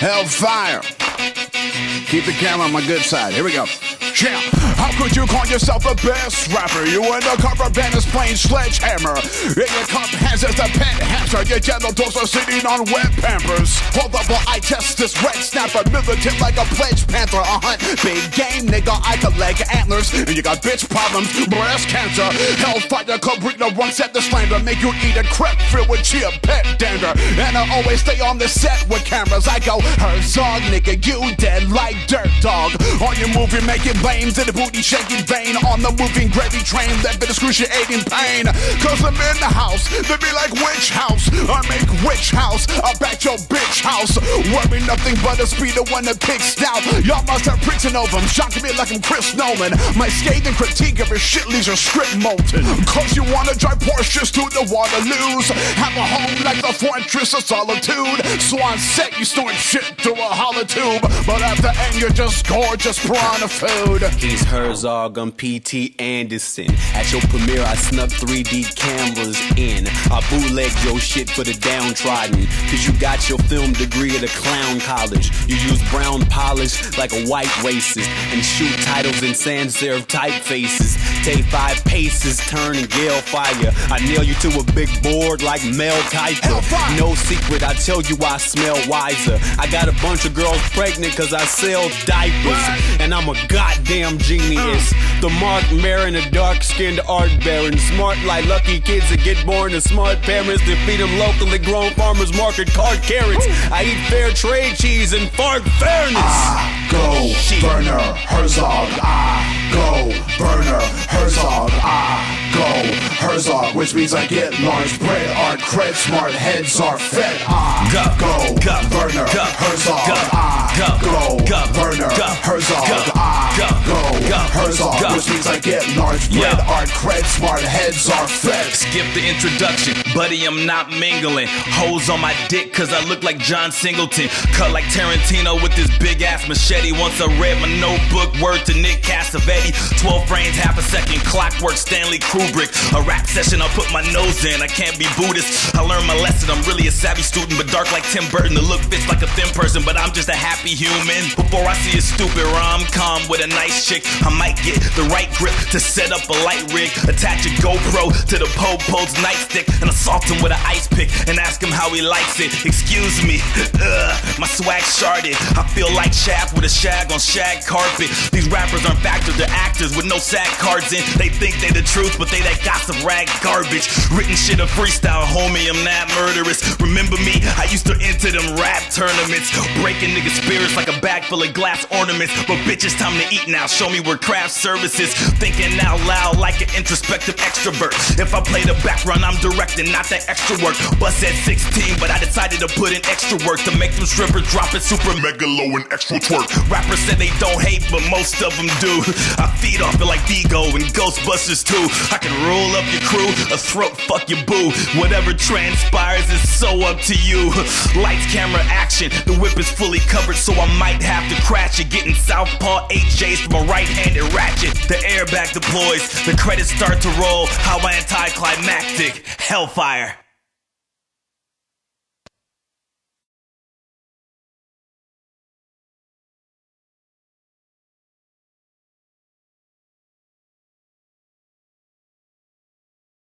Hellfire. Keep the camera on my good side. Here we go. How could you call yourself the best rapper? You in the cover band is playing sledgehammer. In your cup hands as a pet hamster. Your genitals are sitting on wet pampers. Hold up while I test this red snapper. Militant like a pledge panther. I hunt big game, nigga. I collect antlers. And you got bitch problems, breast cancer. Hellfire the wrong set the slander. Make you eat a crepe filled with chia pet dander. And I always stay on the set with cameras. I go, Herzog, nigga, you dead like dirt dog. On your movie making lanes in the booty shaking vein on the moving gravy train that been excruciating pain. Cause I'm in the house, they be like witch house. I make witch house, I back your bitch house. Worry nothing but a when the pig stout. Y'all must have preaching over him, shocking me like I'm Chris Nolan. My scathing critique of his shit leaves your script molten. Cause you wanna drive Porsches to the Waterloos. Have a home like the fortress of solitude. So on set, you snort shit through a hollow tube. But at the end, you're just gorgeous piranha food. He's Herzog, um, I'm P.T. Anderson. At your premiere, I snuck 3D cameras in. I bootlegged your shit for the downtrodden. Cause you got your film degree at a clown college. You use brown polish like a white racist. And shoot titles in sans serif typefaces. Take five paces, turn and gale fire. I nail you to a big board like Mel Kiper. No secret, I tell you I smell wiser. I got a bunch of girls pregnant cause I sell diapers. And I'm a goddamn genius. The Marc Maron, a dark skinned art baron. Smart like lucky kids that get born to smart parents that feed them locally grown farmers market card carrots. I eat fair trade cheese and fart fairness. I Go, Werner, Herzog, I go, Werner, Herzog, I go, Herzog, which means I get large bread, art cred, smart heads are fed, ah, Go, go, go, Werner, go, Herzog, ah, go, go, go, Werner, go, Herzog, which means I get large bread, Yeah. art cred, smart heads are fed. Skip the introduction, buddy. I'm not mingling. Hoes on my dick, cause I look like John Singleton. Cut like Tarantino with this big ass machete. Once I read my notebook, word to Nick Cassavetti. 12 frames, half a second, clockwork, Stanley Kubrick. A rap session, I'll put my nose in. I can't be Buddhist. I learned my lesson. I'm really a savvy student, but dark like Tim Burton. The look fits like a thin person, but I'm just a happy human. Before I see a stupid rom com with a nice chick, I might get the right grip to set up a light rig. Attach a GoPro to the po-po's nightstick and assault him with an ice pick and ask him how he likes it. Excuse me, Ugh, my swag sharded. I feel like Shaft with a shag on shag carpet. These rappers aren't factors, they're actors with no SAG cards in. They think they the truth, but they that gossip rag garbage. Written shit a freestyle, homie, I'm not murderous. Remember me? I used to enter them rap tournaments, breaking niggas' spirits like a bag full of glass ornaments. But bitch, it's time to eat now. Show me where craft services. Thinking out loud like an introspective extrovert. If I play the background, I'm directing, not that extra work. Bust at 16, but I decided to put in extra work to make them strippers drop it super mega low and extra twerk. Rappers said they don't hate, but most of them do. I feed off it like Vigo and Ghostbusters too. I can roll up your crew, a throat fuck your boo. Whatever transpires is so up to you. Lights, camera, action. The whip is fully covered, so I might have to crash it. Getting southpaw HJs from a right-handed ratchet. The airbag deploys, the credits start to roll. How anticlimactic. Hellfire.